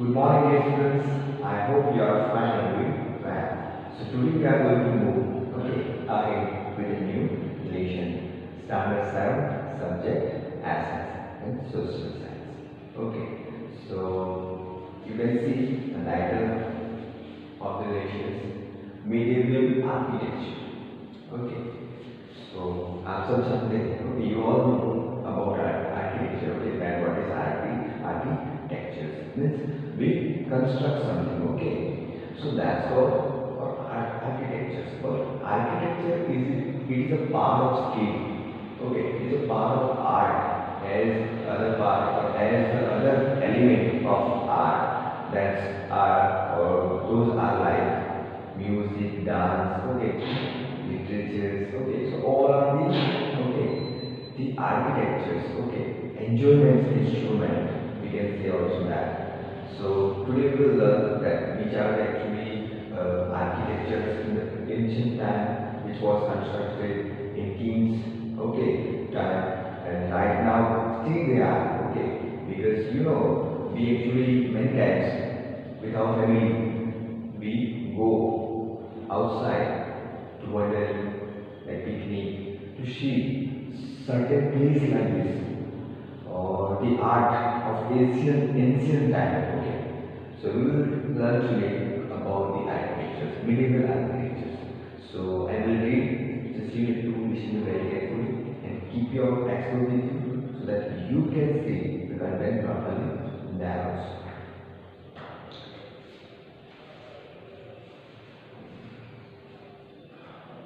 Good morning, dear students. I hope you are fine and doing well. So today we are going to move okay ahead with a new relation. Standard 7 subject assets and social science. Okay. So you can see the title of the relations medieval architecture. Okay. So आप सब जानते हैं okay, you all know construct something. Okay. So that's called or architecture. But architecture is it is a part of skill. Okay, it is a part of art as other part as the other element of art. That's art or those are like music, dance. Okay literatures, okay, so all are the, okay, the architectures, okay, enjoyment instrument, we can say also that. So today we will learn that which are actually uh, architectures in the ancient time, which was constructed in kings, okay, time, and right now still they are, okay, because you know, we actually many times with our family, we go outside to wander like picnic to see certain place like this or the art of ancient ancient time okay so we will learn today about the architectures medieval architectures. So i will read just you need to listen very carefully and keep your textbook with you so that you can see the content properly there also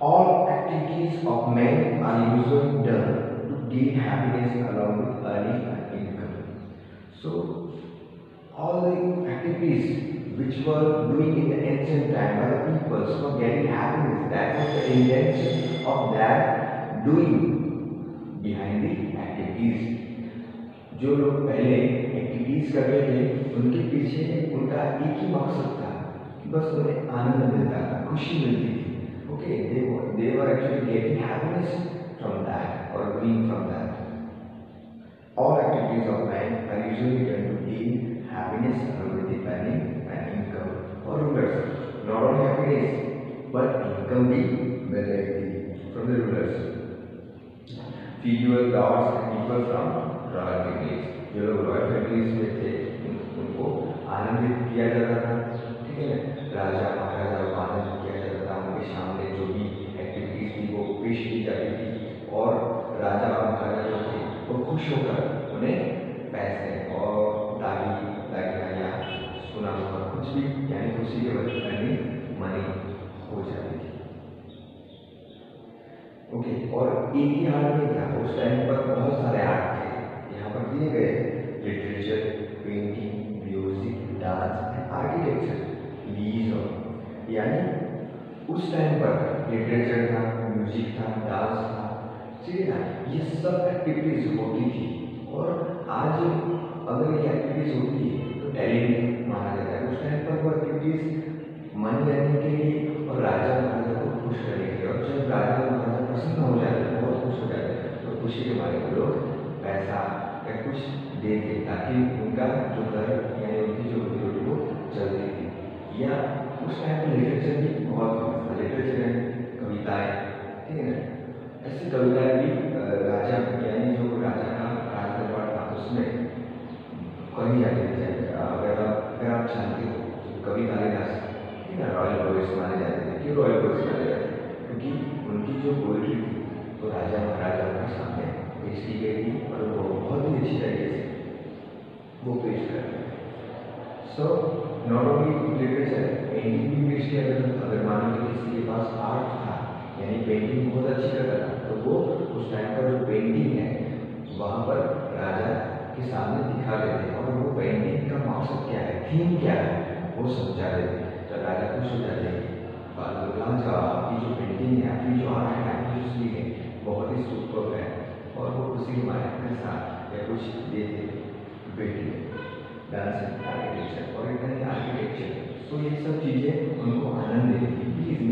All activities of men are usually done to gain happiness along with earning an income. So, all the activities which were doing in the ancient time by the peoples for getting happiness, that was the intention of that doing behind the activities. जो लोग पहले activities कर रहे थे उनके पीछे उनका एक ही मकसद था कि बस उन्हें आनंद मिलता था खुशी मिलती थी they were actually getting happiness from that or doing from that all activities of man are usually done to gain happiness along with the earning and income for rulers not only happiness but income be whether from the rulers feudal lords and people from royal families जो लोग royal families में थे उनको आनंदित किया जाता था ठीक है राजा महाराजा को आनंदित किया जाता था उनके सामने जो भी एक्टिविटीज़ थी वो पेश की जाती थी और राजा और महाराजा थे वो खुश होकर उन्हें वजह से मनी हो थी ओके और एक नहीं था उस टाइम पर बहुत सारे आर्ट थे। यहाँ पर दिए गए? Literature painting music dance and architecture lease और। यानी उस टाइम पर लिटरेचर था म्यूज़िक था डांस था ठीक है ना ये सब एक्टिविटीज़ होती थी। और आज अगर ये एक्टिविटीज़ होती है तो टैलेंट माना जाता है। उस टाइम पर वो एक्टिविटीज़ मनी अर्निंग के लिए और राजा महाराजा को खुश करने के लिए। और जब राजा महाराजा प्रसन्न हो जाते हैं, बहुत खुश हो जाते तो खुशी के मारे वो लोग पैसा या कुछ दे थे ताकि उनका जो घर यानी उनकी जो रोटी वो चलती थी या उस टाइम पर लिटरेचर भी बहुत फ़ेमस था लिटरेचर है कविताएँ, ठीक है ना? ऐसी कविताएँ भी राजा यानी जो राजा का राज दरबार था, उसमें कही जाती थी। अगर अगर आप जानते हो तो कवि कालिदास ठीक है ना रॉयल पोइट्स माने जाते थे क्यों रॉयल पोइट्स माने जाते थे क्योंकि उनकी जो पोइट्री थी वो राजा महाराजाओं के सामने पेश की गई थी और वो बहुत ही अच्छी तरीके से वो पेश करते हैं। So not only literature painting भी पेश किया जाता था। अगर मान लो किसी के पास आर्ट था, यानी पेंटिंग बहुत अच्छी करता था तो वो उस टाइम पर जो पेंटिंग है, वहाँ पर राजा के सामने दिखा देते और वो पेंटिंग का मकसद क्या है? थीम क्या है? वो समझा हैं तो राजा खुश हो जाते हैं। लाजा आपकी जो पेंटिंग है, आपकी जो आर्ट है, आपकी जो चीज़ है, बहुत ही सुपर है। और वो खुशी के मारे पैसा या कुछ देते बेटे और ही आर्किटेक्चर सो ये सब चीज़ें उनको आनंद देती please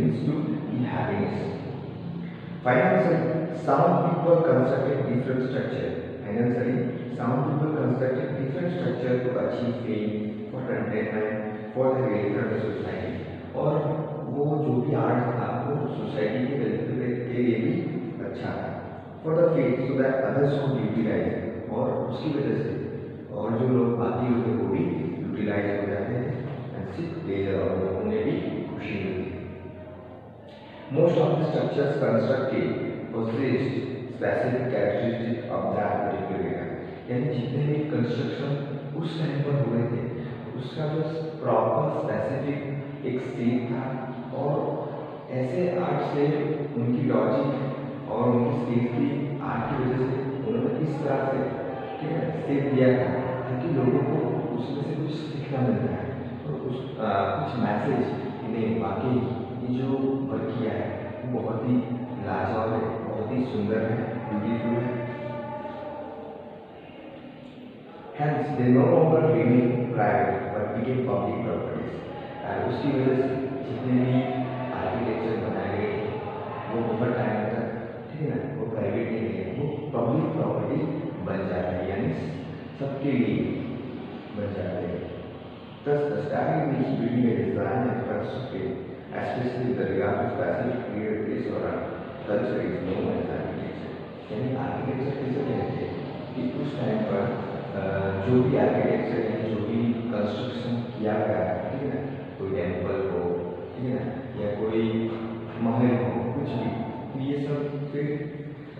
for the welfare of the society और वो जो भी आर्ट था, वो सोसाइटी के वेलफेयर के लिए भी अच्छा था. For the faith so that others को यूटिलाइज और उसकी वजह से, और जो लोग बाकी होते वो भी यूटिलाइज हो जाते हैं. और उन्हें भी खुशी मिलती है Most of the structures constructed possessed specific characteristic of that particular era. यानी जितने भी कंस्ट्रक्शन उस टाइम पर हुए थे उसका जो प्रॉपर स्पेसिफिक एक सीन था और ऐसे आर्ट से उनकी लॉजिक और उनकी स्किल की आर्ट की वजह से उन्होंने इस तरह से ठीक है सेव दिया था ताकि लोगों को उसमें से कुछ सीखना मिलता है। और उस आ, कुछ मैसेज इन्हें वाकई ये जो वर्क किया है वो बहुत ही लाजवाब है बहुत ही सुंदर है ब्यूटीफुल है। Hence, they no longer remain private began public properties और उसकी वजह से जितने भी आर्किटेक्चर बनाए गए थे, वो ओवर टाइम तक, ठीक है ना, वो प्राइवेट नहीं गए वो पब्लिक प्रॉपर्टी बन जाती है, यानी सबके लिए बन जाते हैं। दस दस्टाइन इस building design and constructive especially दरिया को स्पेसिफिक क्रिएट प्लेस और कल्चर इज़ नो मैन यानी आर्किटेक्चर कैसे कहते हैं? कि उस टाइम पर जो भी आर्किटेक्चर है, जो भी कंस्ट्रक्शन किया गया है, ठीक है ना कोई टेंपल हो, ठीक है ना या कोई महल हो, कुछ भी तो ये सब फिर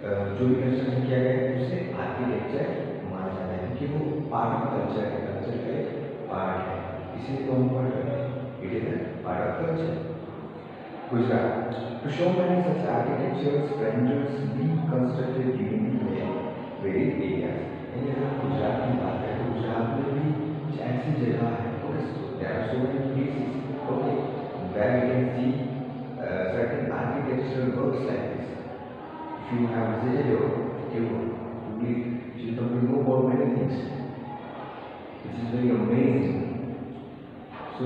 जो भी कंस्ट्रक्शन किया गया है, उसे आर्किटेक्चर माना जाता है, क्योंकि वो पार्ट ऑफ़ कल्चर है कल्चर का एक पार्ट है, इसीलिए तो हम पढ़ रहे हैं it is part of culture Gujarat. To show many such architectural splendors being constructed during the varied areas. यानी अगर गुजरात की बात है तो गुजरात में भी कुछ ऐसी जगह है okay there are so many places okay where we can see certain architectural works like this. If you have visited your you will you will know about many things. It is very amazing. So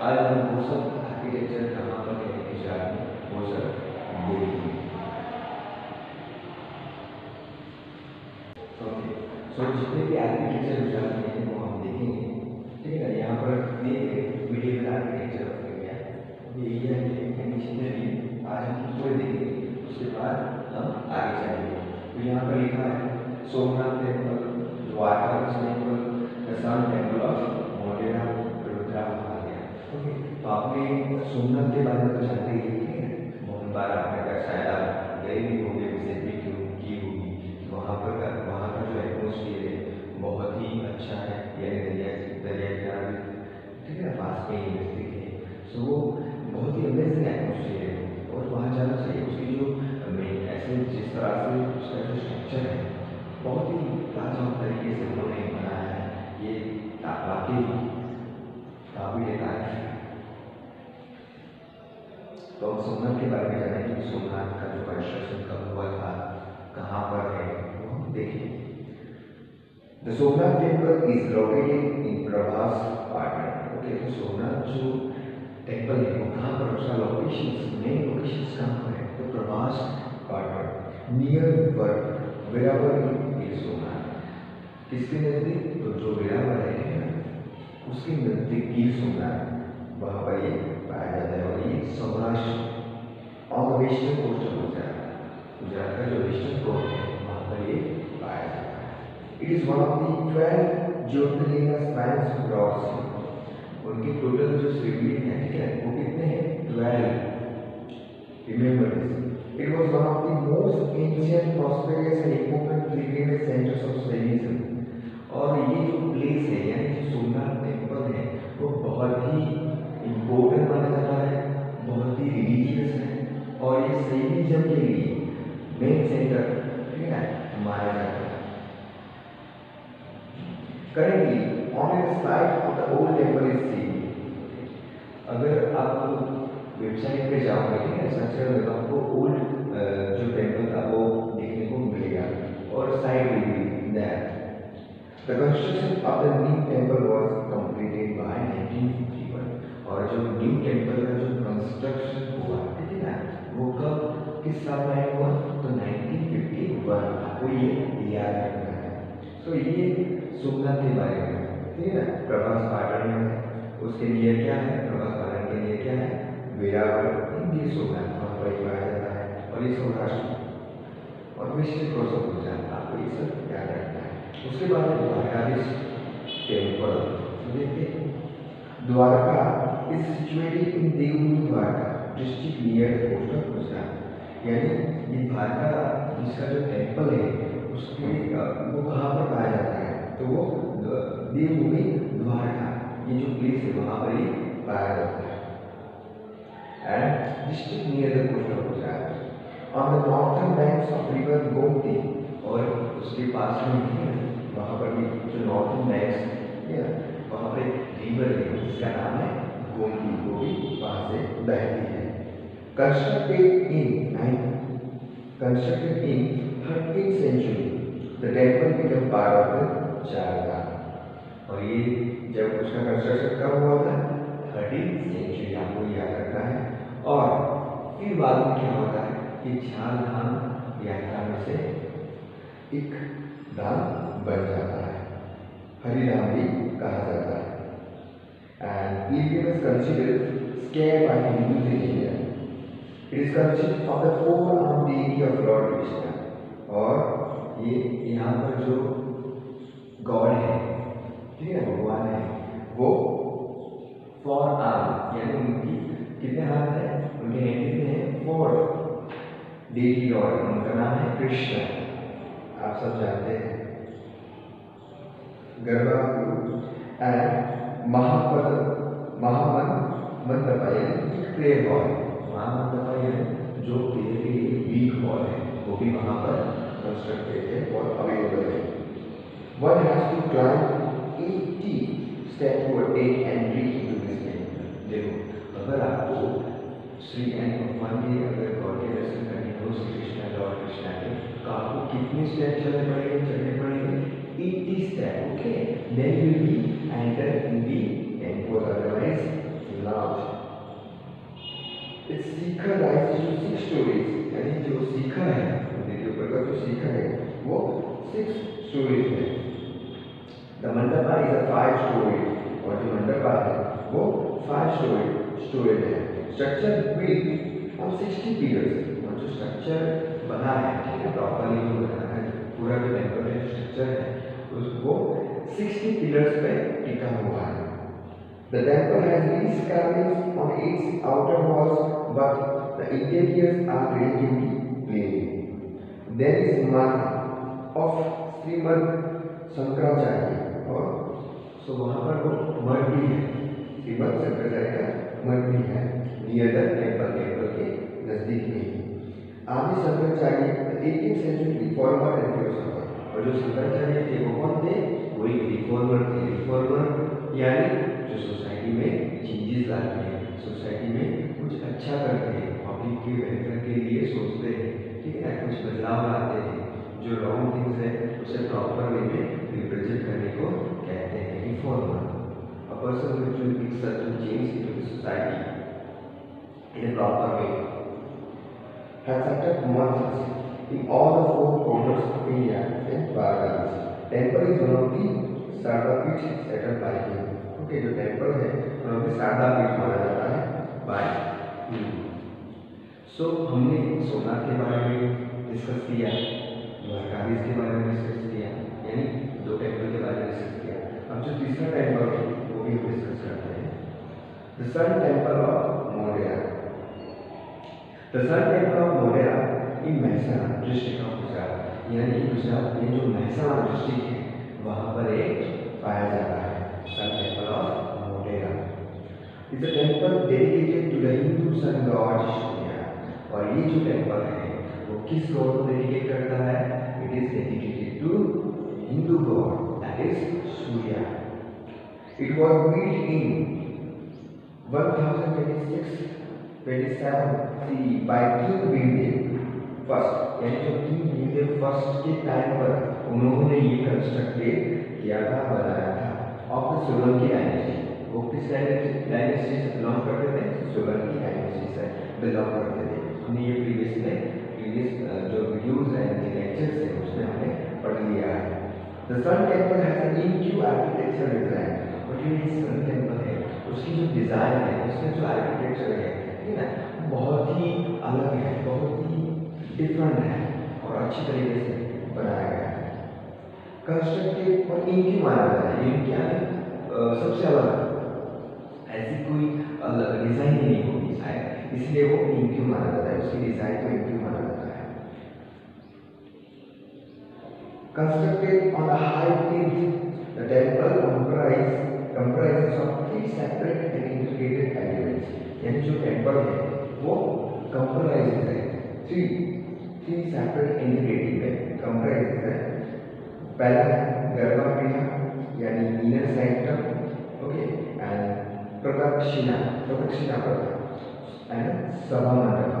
आज हम वो सब architecture कहाँ पर है गुजरात में वो सब देखेंगे ओके सो जितने भी आर्किटेक्चर गुजरात में हैं वो हम देखेंगे ठीक है, यहाँ पर मीडियल आर्किटेक्चर ऑफ़ इंडिया ये एरिया है यानी आज हम थोड़े देखेंगे उसके बाद हम आगे जाएँगे तो यहाँ पर लिखा है, Somnath temple Dwarka temple sun temple of Modhera Rudra Mahadev okay तो आपने सोमनाथ के बारे में तो जानते ही है? बहुत बार आपने शायद गए भी होंगे, विज़िट भी की होगी वहाँ पर का वहाँ का जो एटमोसफियर है बहुत ही अच्छा है। यानी दरिया दरिया किनारे ठीक है, पास में ही नज़दीक है। सो वो बहुत ही अमेजिंग एटमोसफियर है और वहाँ जाना चाहिए, उसकी जो मेन ऐसे जिस तरह से उसका जो स्ट्रक्चर है, बहुत ही लाजवाब तरीके से उन्होंने बनाया है। ये वाकई काबिल है। तो हम के बारे में जानेंगे कि सोमनाथ का जो कंस्ट्रक्शन कब हुआ था कहाँ पर है वो हम देखेंगे The Somnath temple is located in Prabhas, Patna. Okay, तो सोमनाथ जो टेंपल है वो कहाँ पर उसका लोकेशन मेन लोकेशन कहाँ पर है? तो प्रभास पाटना नियर वर्क वेरावर इन सोमनाथ किसके नज़दीक? तो जो वेरावर है उसके नज़दीक गिर सोमनाथ वहाँ पर ये पाया जाता है और ये सौराष्ट्र और western coast of Gujarat Gujarat का जो वेस्टर्न कोस्ट है वहाँ पर ये पाया जाता है। It is one of the twelve Jyotirlinga shrines across उनके टोटल जो शिवलिंग है, ठीक है, वो कितने हैं? Twelve remember this it was one of the most ancient prosperous and important pilgrimage centres of Jainism और ये जो प्लेस है, यानी जो सोमनाथ टेंपल है, वो बहुत ही इम्पोर्टेंट माना जाता है, बहुत ही रिलीजियस है। और ये सैनिज्म के लिए मेन सेंटर ठीक है, माना जाता है। Currently, on the site of the old temple is seen. अगर आप वेबसाइट पे जाओगे ठीक तो आपको ओल्ड जो टेंपल था वो देखने को मिलेगा। और side will be there The construction of the new temple was completed by 1951 और जो न्यू टेंपल का जो कंस्ट्रक्शन हुआ ठीक है ना वो कब किस साल में हुआ? तो 1951 आपको ये याद रखना है। सो ये सोमनाथ के बारे में। ठीक है ना? प्रभास पाटन में उसके लिए क्या है? प्रभास पाटन के लिए क्या है? वेरावल हिंदी सोना वहाँ पर पाया जाता है। और ये सौराष्ट्र और वेस्टर्न क्रॉस ऑफ़ गुजरात आपको ये सब याद रखना है। उसके बाद द्वारकाधीश टेंपल देखते हैं। Dwarka is situated in Devbhoomi Dwarka, district near the coast of Gujarat. यानी ये द्वारका, जिसका जो टेंपल है, उसके वो कहाँ पर पाया जाता है? तो वो देवभूमि द्वारका ये जो प्लेस है, वहाँ पर ही पाया जाता है। And district near the coast of Gujarat on the northern banks of river Gomti और उसके पास में ही, वहाँ पर भी जो नॉर्थन बैंक्स है, वहाँ पर एक रिवर है, जिसका नाम है गोमती वो भी वहाँ से बहती है। Constructed in and constructed in thirteen century the temple become part of the Char Dham और ये जब उसका कंस्ट्रक्शन कब हुआ था? थर्टीन सेंचुरी आपको याद रखना है। और फिर बाद में क्या होता है कि चार धाम यात्रा में से एक धाम बन जाता है। हरिधाम भी कहा जाता है। And pilgrim is considered scared by Hindu religion. It is considered of the four-armed deity of Lord. और ये यहाँ पर जो गॉड है। ठीक है, भगवान है। वो फोर आर्म यानी उनकी कितने हाथ है? उनके हैंड कितने हैं? फोर डेटी गॉड उनका नाम है कृष्ण आप सब जानते हैं। गरबा एंड महापद, महामन मंडपा यानी प्रेयर हॉल महामंडपा यानी जो प्रेयर के लिए वीक हॉल है, वो भी वहाँ पर कंस्ट्रक्टेड है और अवेलेबल है। One has to climb 80 step to take entry into this temple देखो, अगर आपको श्री एंड भगवान के अगर गॉड के दर्शन करने हो श्री कृष्णा लॉर्ड कृष्णा के तो आपको कितने स्टेप चलने पड़ेंगे? चलने पड़ेंगे 80 step okay? Then you will be enter in the temple, otherwise not its Shikhar rises to six stories. यानी जो शिखर है मंदिर के ऊपर का जो शिखर है, वो सिक्स स्टोरीज है। The mandapa is a five storey और जो मंडपा है वो फाइव स्टोरी स्टोरेज है स्ट्रक्चर बिल्ट ऑन 60 पिलर्स और जो स्ट्रक्चर बना है ठीक है प्रॉपर्ली जो बना है पूरा जो टेंपल है स्ट्रक्चर है उसको 60 पिलर्स पे टिका हुआ है The temple has these carvings on its outer walls, but the interiors are relatively plain. There is mark of Srimad Shankaracharya और सो वहाँ पर वो मठ भी है। श्रीमद शंकराचार्य का मठ भी है। नियर द टेंपल टेंपल के नज़दीक में ही। Adi Shankaracharya eighteen century reformer and philosopher और जो शंकराचार्य थे, वो कौन थे? वो एक रिफॉर्मर थे। रिफॉर्मर यानी जो सोसाइटी में चेंजेस लाते हैं। सोसाइटी में कुछ अच्छा करते हैं। पब्लिक के बेहतर के लिए सोचते हैं ठीक है कुछ बदलाव लाते हैं। जो रॉन्ग थिंग्स है, उसे प्रॉपर वे में रिप्रेजेंट करने को कहते हैं reformer a person bring certain change into the society in a proper way has set up months in all the four corners of India and Bharat. Temple is one of the Sarda pits set up by him. Okay, जो temple है of the Sarda pits माना जाता है him. सो हमने सोमनाथ के बारे में discuss किया द्वारकाधीश के बारे में डिस्कस किया यानी दो टेंपल के बारे में डिस्कस किया। अब जो तीसरा टेंपल है वो भी हम डिस्कस करते हैं। The sun temple of Modhera the sun temple of Modhera in Mehsana district of Gujarat यानी गुजरात में जो महसाना डिस्ट्रिक्ट है, वहाँ पर एक पाया जाता है। Sun temple of Modhera it's a temple dedicated to the Hindu sun god और ये जो टेंपल है, वो किस गॉड को डेडिकेट करता है? It is dedicated to Hindu god that is Surya it was built in 1026 27 CE by King Vindhya first यानी जो किंग विंध्य फ़र्स्ट के टाइम पर उन्होंने ये कंस्ट्रक्टेड किया था, बनाया था। ऑफ़ द सोलंकी डायनेस्टी वो किस डायनेस्टी से बिलोंग करते थे? सोलंकी डायनेस्टी से बिलोंग करते थे। हमने ये प्रीवियस में प्रीवियस जो वीडियोस हैं लेक्चर्स हैं, उसमें हमने पढ़ लिया है। The Sun Temple has an in architecture design. और जो ये सन टेंपल है। उसकी जो डिज़ाइन है, उसका जो आर्किटेक्चर है, ठीक है ना? बहुत ही अलग है, बहुत ही डिफरेंट है और अच्छी तरीके से बनाया गया है। कंस्ट्रक्टेड और इनकी माना जाता है इनकी आगे सबसे अलग। ऐसी कोई अलग डिज़ाइन ही नहीं होगी शायद। इसलिए वो इनक्यू माना जाता है, उसकी डिज़ाइन को इनक्यू माना जाता है। Constructed on a high cliff. The temple comprise, comprises of three separate and integrated elements. यानी जो टेंपल है वो कंप्राइज है थ्री थ्री सेपरेट इंटीग्रेटेड में कंप्राइज है पहला है गर्भगृह यानी इनर सेंटर ओके एंड प्रदक्षिणा प्रदक्षिणा पथ एंड सभा मंडप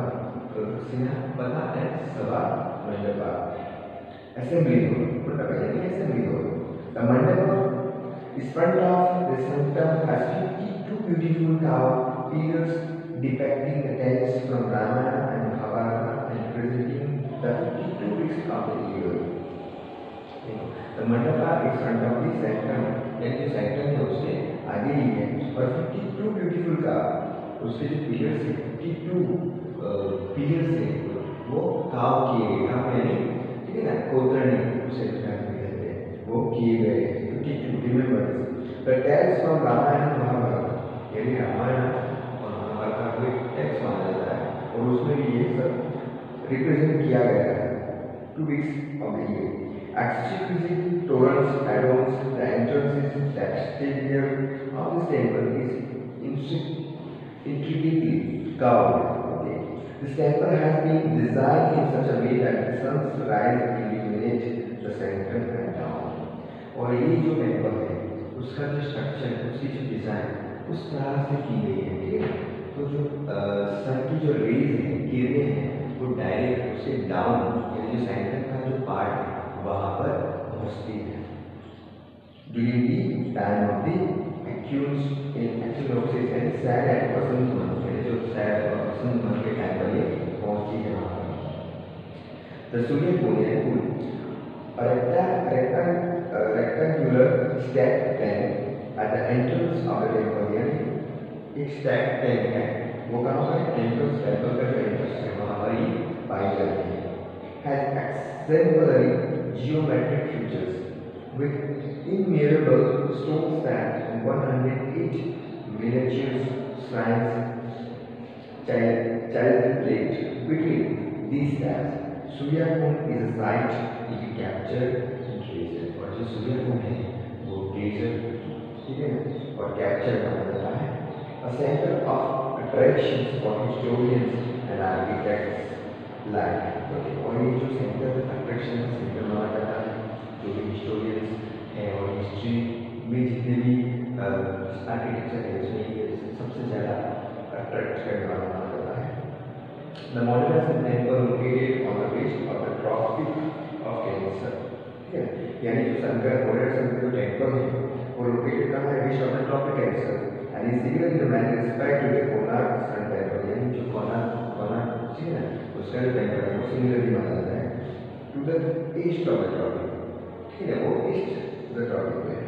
प्रदक्षिणा पथ एंड सभा मंडप assembly hall. Put up any assembly hall. The mandapa is front of the sanctum has 52 beautiful carved pillars depicting the tales from Ramayana and Mahabharata and presenting the 52 weeks of the year. The mandapa is front of the sanctum यानी जो centre है उसके आगे ही है और 52 beautiful का उसके जो पिलर्स है 52 पिलर्स है वो काव किए गए काव यानी ठीक है ना कोतरणी उसे में हैं वो किए गए fifty two remember the text from Ramayan Mahabharat यानी रामायण और महाभारत का कोई टेक्स्ट माना जाता है और उसमें भी ये सब रिप्रेजेंट किया गया है two weeks of the year add-ons, the entrances that stay here of this temple is intricately carved. Okay. This temple has been designed in such a way that rise illuminate the center and down. और ये जो temple है, उसका जो structure उसकी जो design उस तरह से की गई है, ठीक है? तो जो सन की जो रेज है किरणें हैं, वो डायरेक्ट उससे डाउन यानी जो सेंटर का जो पार्ट है, वहाँ पर पहुँचती है। जो sad और वसंत के टाइम पर ये पहुँचती है वहाँ। The है कुल a rectangular rectangular stacked tank at the entrance of the यानी एक stacked tank है वो कहाँ पर है temple का जो entrance है वहाँ पर ही पाई जाती है has exemplary geometric features with innumerable stone stands and 108 miniature shrines child, child plate between these Surya कोण is right it capture treasure और जो सूर्य कोण है, वो ट्रेजर ठीक है और कैप्चर कर देता है? A centre of attraction for historians and architects like और ये जो सेंटर अट्रैक्शन का सेंटर माना जाता है, जो भी हिस्टोरियंस है और हिस्ट्री में जितने भी आर्किटेक्चर है, उसमें ये सबसे ज़्यादा अट्रैक्ट करने वाला The modern temple located on the west of the tropic of Cancer. ठीक है यानी जो शंकर मॉडर्न शंकर जो टेंपल है वो लोकेटेड कहाँ है west of the tropic cancer and is similar in many respect to the Konark sun temple यानी जो कोणार्क कोणार्क ठीक है उसका जो टेंपल है वो सिमिलरली माना जाता है to the east of the tropic ठीक है वो ईस्ट द में है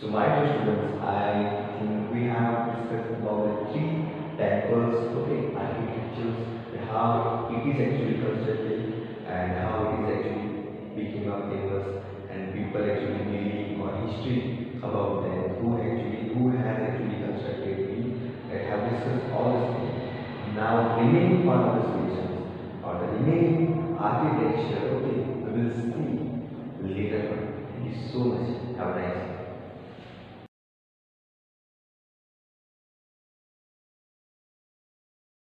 So my dear students, I think we have discussed about the three temples, okay, architectures, how it is actually constructed and how it is actually became a famous and people actually believe or history about them, who actually, who has actually constructed it, and have discussed all things. Now remaining part of the solutions or the remaining architecture, okay, we will see later on. So much. Have a nice.